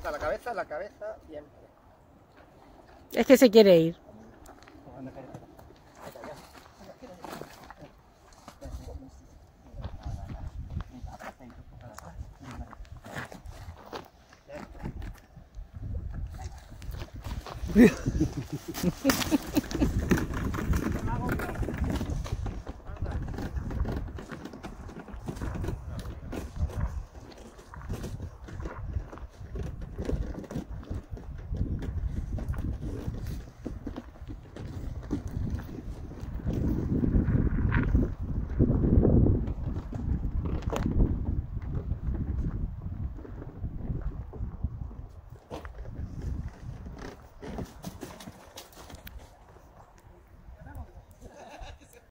cabeza, la cabeza, la cabeza, siempre. Es que se quiere ir.